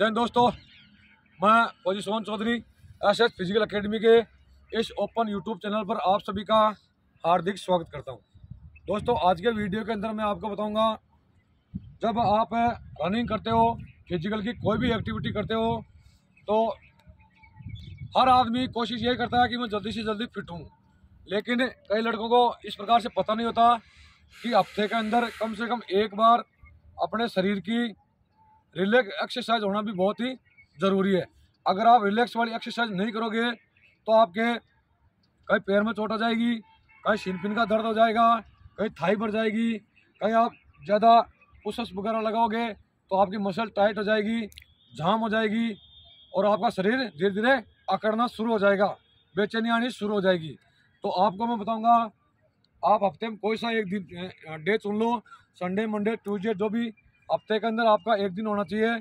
हिंद दोस्तों, मैं फौजी Sohan Choudhary S S physical academy के इस ओपन यूट्यूब चैनल पर आप सभी का हार्दिक स्वागत करता हूँ। दोस्तों, आज के वीडियो के अंदर मैं आपको बताऊँगा, जब आप रनिंग करते हो, फ़िज़िकल की कोई भी एक्टिविटी करते हो तो हर आदमी कोशिश यही करता है कि मैं जल्दी से जल्दी फिट हूँ। लेकिन कई लड़कों को इस प्रकार से पता नहीं होता कि हफ़्ते के अंदर कम से कम एक बार अपने शरीर की रिलैक्स एक्सरसाइज होना भी बहुत ही ज़रूरी है। अगर आप रिलैक्स वाली एक्सरसाइज नहीं करोगे तो आपके कहीं पैर में चोट आ जाएगी, कहीं शिनपिन का दर्द हो जाएगा, कहीं थाई बढ़ जाएगी, कहीं आप ज़्यादा पुशअप्स वगैरह लगाओगे तो आपकी मसल टाइट हो जाएगी, जाम हो जाएगी और आपका शरीर धीरे धीरे अकड़ना शुरू हो जाएगा, बेचैनी आनी शुरू हो जाएगी। तो आपको मैं बताऊँगा, आप हफ़्ते में कोई सा एक दिन डे चुन लो, संडे, मंडे ट्यूजडे जो भी हफ़्ते के अंदर आपका एक दिन होना चाहिए।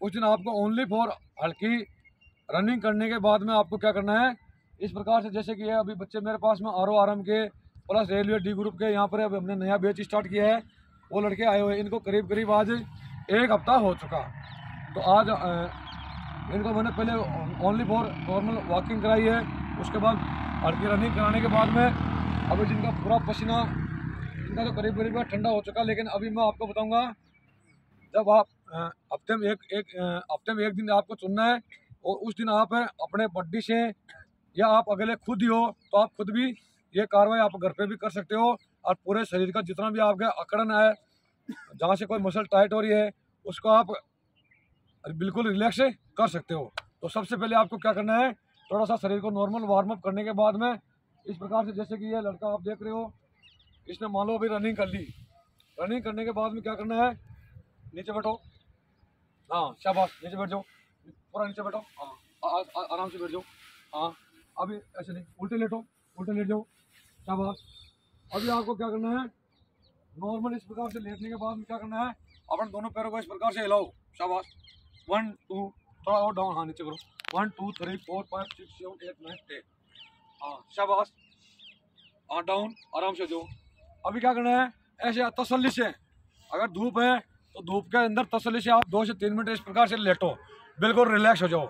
उस दिन आपको ओनली फॉर हल्की रनिंग करने के बाद में आपको क्या करना है? इस प्रकार से जैसे कि अभी बच्चे मेरे पास में R O R M K plus railway D group के यहाँ पर अभी हमने नया बैच स्टार्ट किया है। वो लड़के आए हुए इनको करीब करीब आज एक हफ़्ता हो चुका। तो आज इनको मैंने पहले ओनली फॉर नॉर्मल वॉकिंग कराई है। उसके बाद हल्की रनिंग कराने के बाद में अभी जिनका पूरा पसीना, इनका तो करीब करीब ठंडा हो चुका। लेकिन अभी मैं आपको बताऊँगा जब आप हफ़्ते में एक एक हफ़्ते में एक दिन आपको चुनना है और उस दिन आप अपने बड्डी से या आप अगले खुद ही हो तो आप खुद भी ये कार्रवाई आप घर पे भी कर सकते हो और पूरे शरीर का जितना भी आपका अकड़न है, जहाँ से कोई मसल टाइट हो रही है, उसको आप बिल्कुल रिलैक्स कर सकते हो। तो सबसे पहले आपको क्या करना है, थोड़ा सा शरीर को नॉर्मल वार्म अप करने के बाद में इस प्रकार से जैसे कि ये लड़का आप देख रहे हो, इसने मान लो अभी रनिंग कर ली। रनिंग करने के बाद में क्या करना है नीचे बैठो। हाँ शाबाश, नीचे बैठ जाओ। पूरा नीचे बैठो। हाँ आराम से बैठ जाओ। हाँ अभी ऐसे नहीं, उल्टे लेटो, उल्टे लेट जाओ। शाबाश। अभी आपको क्या करना है? नॉर्मल इस प्रकार से लेटने के बाद में क्या करना है? अपन दोनों पैरों को इस प्रकार से हिलाओ। शाबाश। वन टू थोड़ा और डाउन हाँ नीचे करो। One two three four five six seven eight nine ten हाँ शाबाश। हाँ डाउन आराम से जाओ। अभी क्या करना है? ऐसे तसल्ली से, अगर धूप है तो धूप के अंदर तसली से आप दो से तीन मिनट इस प्रकार से लेटो। बिल्कुल रिलैक्स हो जाओ।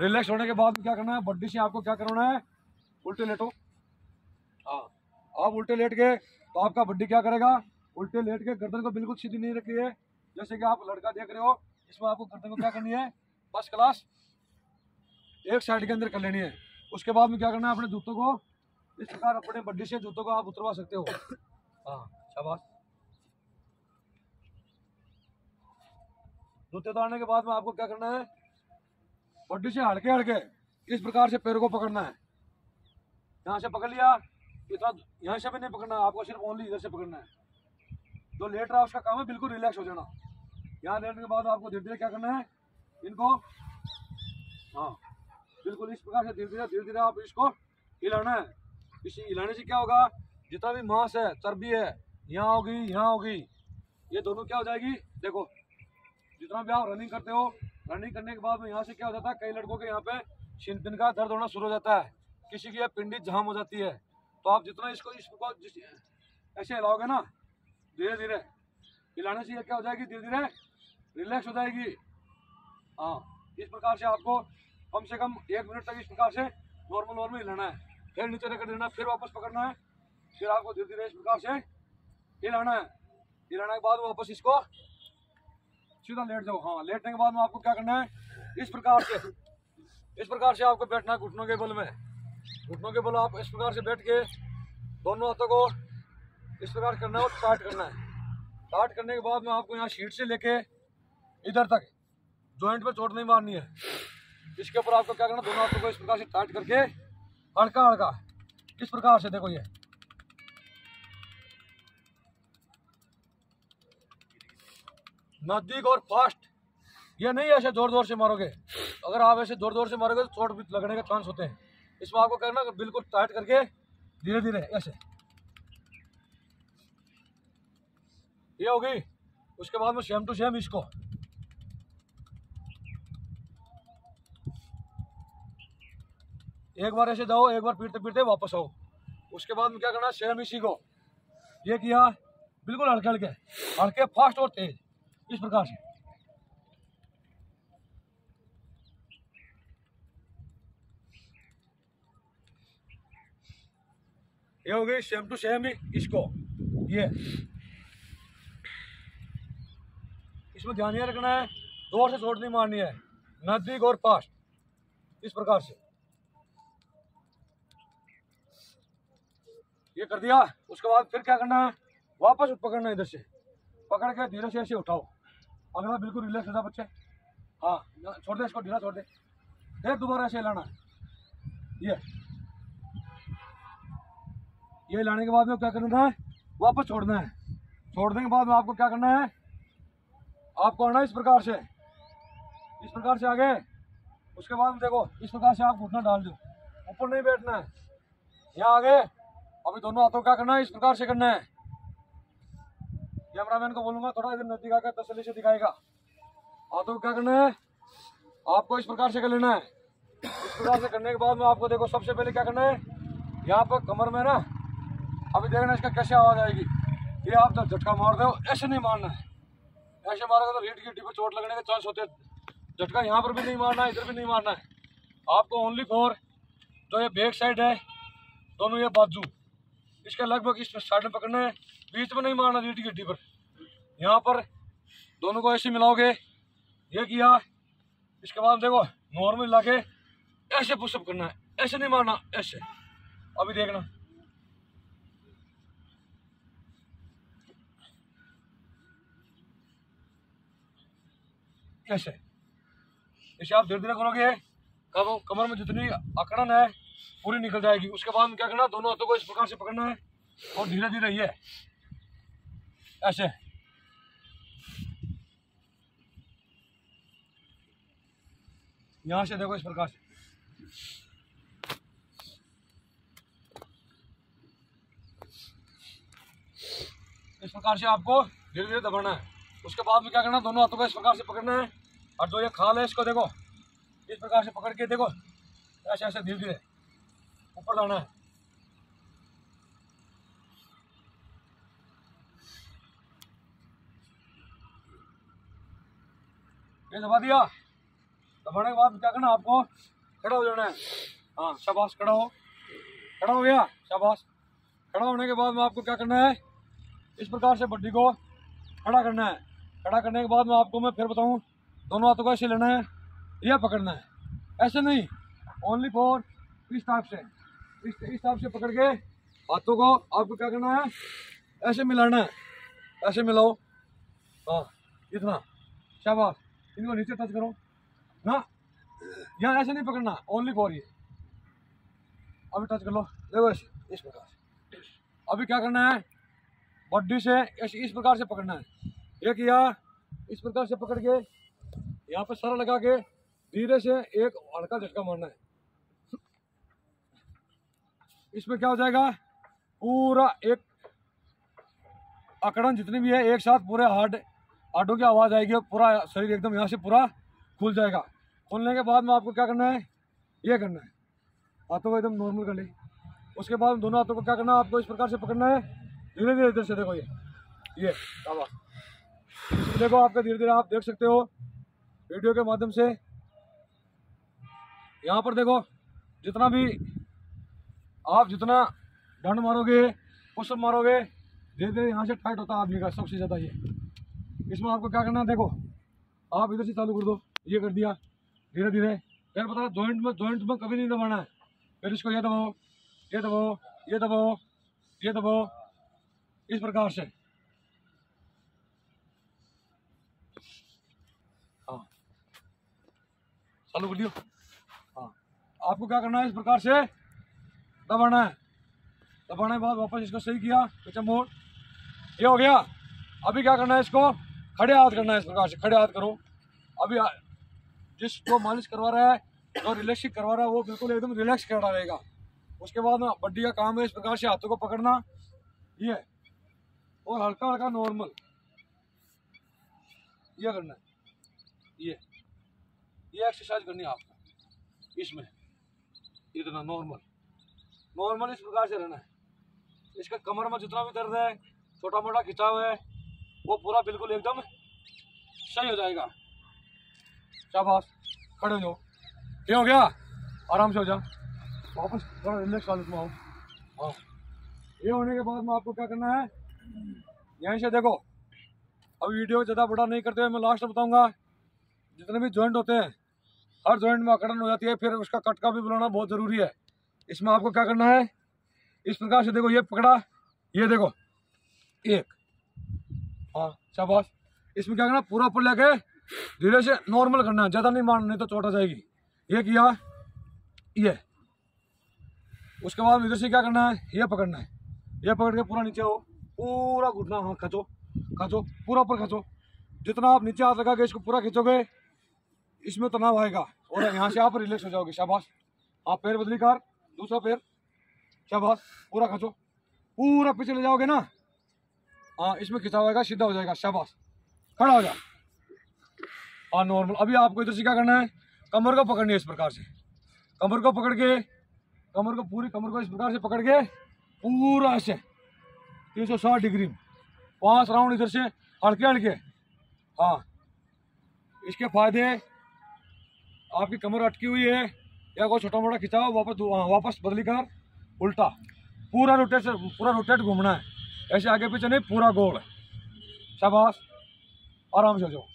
रिलैक्स होने के बाद क्या करना है, बड्डी से आपको क्या करना है, उल्टे लेटो। हाँ आप उल्टे लेट गए तो आपका बड्डी क्या करेगा, उल्टे लेट के गर्दन को बिल्कुल सीधी नहीं रखी है। जैसे कि आप लड़का देख रहे हो, इसमें आपको गर्दन को क्या करनी है, फ़र्स्ट क्लास एक साइड के अंदर कर लेनी है। उसके बाद में क्या करना है, अपने जूतों को, इस प्रकार अपने बड्डी से जूतों को आप उतरवा सकते हो। हाँ शाबाश। जूते उतारने के बाद में आपको क्या करना है? बड्डी से हड़के हड़के इस प्रकार से पैरों को पकड़ना है। यहाँ से पकड़ लिया, इतना यहाँ से भी नहीं पकड़ना, आपको सिर्फ़ ओनली इधर से पकड़ना है। जो लेट रहा उसका काम है बिल्कुल रिलैक्स हो जाना। यहाँ लेटने के बाद आपको धीरे धीरे क्या करना है? इनको हाँ बिल्कुल इस प्रकार से धीरे धीरे धीरे धीरे आप इसको हिलाना है। इस हिलाने से क्या होगा? जितना भी मांस है, चर्बी है, यहाँ होगी यहाँ होगी। ये दोनों क्या हो जाएगी? देखो जितना भी आप रनिंग करते हो रनिंग करने के बाद में यहाँ से क्या हो जाता है, कई लड़कों के यहाँ पे पिन का दर्द होना शुरू हो जाता है। किसी की पिंडी जाम हो जाती है। तो आप जितना इसको इसको ऐसे हिलाओगे ना धीरे धीरे हिलाने से ये क्या हो जाएगी धीरे धीरे रिलैक्स हो जाएगी। हाँ इस प्रकार से आपको कम से कम एक मिनट तक इस प्रकार से नॉर्मल नॉर्मल हिलाना है। फिर नीचे रख देना, फिर वापस पकड़ना है। फिर आपको धीरे धीरे इस प्रकार से हिलाना है। हिलाने के बाद वापस इसको सीधा लेट जाओ। हाँ लेटने के बाद में आपको क्या करना है? इस प्रकार से, इस प्रकार से आपको बैठना है घुटनों के बल में। घुटनों के बल आप इस प्रकार से बैठ के दोनों हाथों को इस प्रकार करना है और स्टार्ट करना है। स्टार्ट करने के बाद में आपको यहाँ शीट से लेके इधर तक जॉइंट पर चोट नहीं मारनी है। इसके ऊपर आपको क्या करना दोनों हाथों को इस प्रकार से टाइट करके हल्का हल्का किस प्रकार से देखो ये। नज़दीक और फास्ट। ये नहीं ऐसे ज़ोर ज़ोर से मारोगे। अगर आप ऐसे ज़ोर ज़ोर से मारोगे तो चोट भी लगने के चांस होते हैं। इसमें आपको करना बिल्कुल टाइट करके धीरे धीरे, ऐसे। ये होगी। उसके बाद में सेम टू सेम इसको। एक बार ऐसे जाओ, एक बार पीटते पीटते वापस आओ। उसके बाद में क्या करना सेम इसी को। ये किया। बिल्कुल हल्के हल्के। हल्के फास्ट और तेज। इस प्रकार से? ये हो गई सेम टू सेम इसको। ये। इसमें ध्यान ये रखना है ज़ोर से चोट नहीं मारनी है नज़दीक और पास इस प्रकार से। ये कर दिया उसके बाद फिर क्या करना है? वापस पकड़ना इधर से। पकड़ के धीरे से ऐसे उठाओ। अगला बिल्कुल रिलैक्स हो बच्चे। हाँ छोड़ दे इसको, ढीला छोड़ दे। फिर दोबारा ऐसे लाना है। ये। ये लाने के बाद में क्या करना है? वापस छोड़ना है। छोड़ने के बाद में आपको क्या करना है? आपको आना इस प्रकार से। इस प्रकार से आगे। उसके बाद में देखो, इस प्रकार से आप घुटना डाल दो। ऊपर नहीं बैठना है। यहाँ आगे। अभी दोनों हाथों क्या करना है? इस प्रकार से करना है। कैमरामैन को बोलूँगा, थोड़ा इधर नज़दीक आकर तसली से दिखाएगा। हाथों तो क्या करना है? आपको इस प्रकार से कर लेना है। इस प्रकार से करने के बाद में आपको देखो, सबसे पहले क्या करना है? यहाँ पर कमर में ना, अभी देखना इसका कैसे आवाज़ आएगी। ये आप जब झटका मार दो, ऐसे नहीं मारना है। ऐसे मारोगे तो रीढ़ की हड्डी पर चोट लगने के चांस होते हैं। झटका यहाँ पर भी नहीं मारना है, इधर भी नहीं मारना है। आपको ओनली फॉर जो ये बैक साइड है, दोनों ये बाजू। इसका लगभग इस साइड में पकड़ना है। बीच में नहीं मारना रीढ़ की हड्डी पर। यहाँ पर दोनों को ऐसे मिलाओगे। ये किया। इसके बाद देखो नॉर्मल ला के ऐसे पुशअप करना है। ऐसे नहीं मारना, ऐसे। अभी देखना। ऐसे इसे आप धीरे धीरे करोगे। कब कमर में जितनी अकड़न है, पूरी निकल जाएगी। उसके बाद क्या करना दोनों हाथों को इस प्रकार से पकड़ना है। और धीरे धीरे ये। ऐसे। यहाँ से देखो इस प्रकार से। इस प्रकार से आपको धीरे धीरे दबाना है। उसके बाद में क्या करना दोनों हाथों को इस प्रकार से पकड़ना है और जो ये खाल है इसको देखो। इस प्रकार से पकड़ के देखो। ऐसे ऐसे धीरे धीरे ऊपर लाना है। ये दबा दिया। दबाने के बाद क्या करना आपको? खड़ा हो जाना है। हाँ शाबाश, खड़ा हो। खड़ा हो गया? शाबाश। खड़ा होने के बाद में आपको क्या करना है? इस प्रकार से बड्डी को खड़ा करना है। खड़ा करने के बाद में आपको मैं फिर बताऊँ, दोनों हाथों को ऐसे लेना है या पकड़ना है। ऐसे नहीं ओनली फॉर इस टाइप से। इस इस टाइप से पकड़ के हाथों को आपको क्या करना है? ऐसे मिलाना है। ऐसे मिलाओ। हाँ इतना। शाबाश। इनको नीचे टच करो। ना? यहाँ ऐसे नहीं पकड़ना ओनली फॉर ये अभी टच कर लो। देखो ऐसे इस प्रकार से। अभी क्या करना है? बॉडी से ऐसे इस प्रकार से पकड़ना है। ये किया, इस प्रकार से पकड़ के, यहाँ पे सर लगा के, धीरे से एक हल्का झटका मारना है। इसमें क्या हो जाएगा? पूरा एक अकड़न जितनी भी है, एक साथ पूरे हार्ड, हार्डों की आवाज़ आएगी और पूरा शरीर एकदम यहाँ से पूरा खुल जाएगा। खुलने के बाद में आपको क्या करना है? ये करना है। हाथों को एकदम नॉर्मल कर ले। उसके बाद दोनों हाथों को क्या करना है? आपको इस प्रकार से पकड़ना है। धीरे धीरे इधर से देखो ये। ये आवाज़ देखो आपका धीरे धीरे आप देख सकते हो वीडियो के माध्यम से। यहाँ पर देखो, जितना भी आप जितना डंड मारोगे पुशअप मारोगे धीरे धीरे यहाँ से टाइट होता है आदमी का सबसे ज़्यादा ये। इसमें आपको क्या करना है? देखो, आप इधर से चालू कर दो। ये कर दिया। धीरे धीरे फिर पता जॉइंट में जॉइंट में कभी नहीं दबाना है। फिर इसको ये दबाओ ये दबाओ ये दबाओ ये दबाओ। इस प्रकार से। हाँ। चालू कर दियो। हाँ। आपको क्या करना है, इस प्रकार से दबाना है। दबाने के बाद वापस इसको सही किया पीछे मोड़। ये हो गया। अभी क्या करना है इसको? खड़े हाथ करना है इस प्रकार से, खड़े हाथ करो। अभी जिस जो मालिश करवा रहा है जो रिलैक्सिंग करवा रहा है, वो बिल्कुल एकदम रिलैक्स कर रहा रहेगा उसके बाद ना बड्डी का काम है इस प्रकार से हाथों को पकड़ना। ये और हल्का हल्का नॉर्मल ये करना है। ये। ये एक्सरसाइज करनी है आपको। इसमें। इतना नॉर्मल नॉर्मल इस प्रकार से रहना है। इसका कमर में जितना भी दर्द है छोटा मोटा खिंचाव है, वो पूरा बिल्कुल एकदम सही हो जाएगा। शाबाश खड़े हो जाओ। ये हो गया? आराम से हो जा। वापस थोड़ा रिलैक्स वाले में आओ। हाँ। ये होने के बाद में आपको क्या करना है? यहीं से देखो। अब वीडियो ज़्यादा बड़ा नहीं करते हुए मैं लास्ट में बताऊँगा। जितने भी जॉइंट होते हैं हर जॉइंट में अकड़न हो जाती है फिर उसका कटका भी बुलाना बहुत ज़रूरी है। इसमें आपको क्या करना है? इस प्रकार से देखो ये पकड़ा ये देखो। एक। हाँ शाबाश। इसमें क्या करना पूरा ऊपर लेके धीरे से नॉर्मल करना है, ज़्यादा नहीं मारना, नहीं तो चोट आ जाएगी। ये किया, ये। उसके बाद इधर से क्या करना है, ये पकड़ना है। ये पकड़ के पूरा नीचे हो पूरा घुटना हाँ खचो खचो, पूरा ऊपर खचो। जितना आप नीचे हाथ लगा के इसको पूरा खींचोगे, इसमें तनाव आएगा। और यहाँ से आप रिलैक्स हो जाओगे, शाबाश। आप पैर बदली कार, दूसरा पैर, शाबाश, पूरा खचो। पूरा पीछे ले जाओगे ना हाँ इसमें खिंचा होगा सीधा हो जाएगा, शाबाश। खड़ा हो जा। हाँ नॉर्मल अभी आपको इधर से क्या करना है? कमर को पकड़नी है इस प्रकार से। कमर को पकड़ के कमर को पूरी कमर को इस प्रकार से पकड़ के पूरा ऐसे तीन सौ साठ डिग्री में। पाँच राउंड इधर से हल्के हल्के। हाँ। इसके फ़ायदे आपकी कमर अटकी हुई है या कोई छोटा मोटा खिंचाव वापस हाँ, वापस बदली कर उल्टा। पूरा रोटेट से पूरा रोटेट घूमना है। ऐसे आगे पीछे नहीं पूरा गोल है। शाबाश। आराम से जाओ।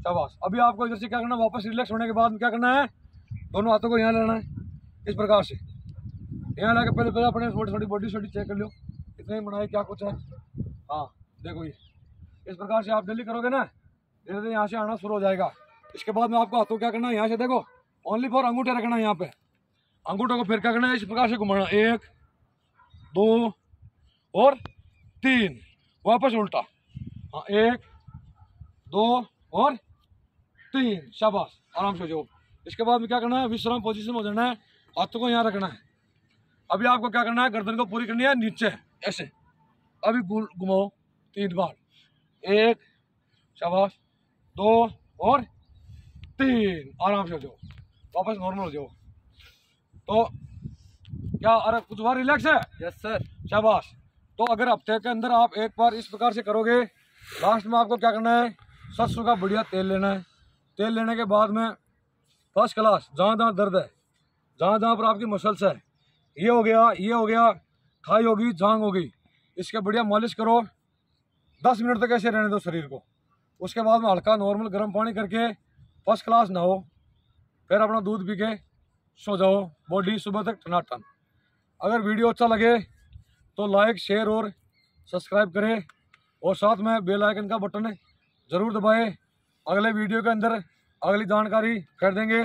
शाबाश। अभी आपको इधर से क्या करना वापस रिलैक्स होने के बाद क्या करना है? दोनों हाथों को यहाँ लेना है, इस प्रकार से। यहाँ ला पहले पहले अपने थोड़ी थोड़ी बॉडी शॉडी चेक कर लो कितने ही बनाए, क्या कुछ है? हाँ देखो ये। इस प्रकार से आप डेली करोगे ना, धीरे धीरे यहाँ से आना शुरू हो जाएगा। इसके बाद में आपको हाथों क्या करना है? यहाँ से देखो ओनली फॉर अंगूठे रखना है यहाँ पे। अंगूठों को फिर क्या करना है? इस प्रकार से घुमाना। एक, दो और तीन। वापस उल्टा। हाँ एक, दो और तीन शाबाश आराम से जाओ। इसके बाद में क्या करना है विश्राम पोजिशन में हो जाना है हाथों को यहाँ रखना है। अभी आपको क्या करना है गर्दन को पूरी करनी है नीचे ऐसे। अभी घुमाओ तीन बार। एक शाबाश दो और तीन। आराम से हो जाओ। वापस नॉर्मल हो जाओ। तो क्या अरे कुछ बार रिलैक्स है? यस सर शाबाश। तो अगर हफ़्ते के अंदर आप एक बार इस प्रकार से करोगे लास्ट में आपको क्या करना है सरसों का बढ़िया तेल लेना है। तेल लेने के बाद में फ़र्स्ट क्लास जहाँ जहाँ दर्द है जहाँ जहाँ पर आपकी मसल्स है। ये हो गया, ये हो गया, खाई होगी, जांग होगी। इसके बढ़िया मालिश करो। दस मिनट तक ऐसे रहने दो शरीर को। उसके बाद में हल्का नॉर्मल गर्म पानी करके फ़र्स्ट क्लास नहाओ। फिर अपना दूध पी के सो जाओ। बॉडी सुबह तक टनाटन। अगर वीडियो अच्छा लगे तो लाइक शेयर और सब्सक्राइब करें। और साथ में बेल आइकन का बटन ज़रूर दबाएँ। अगले वीडियो के अंदर अगली जानकारी कर देंगे।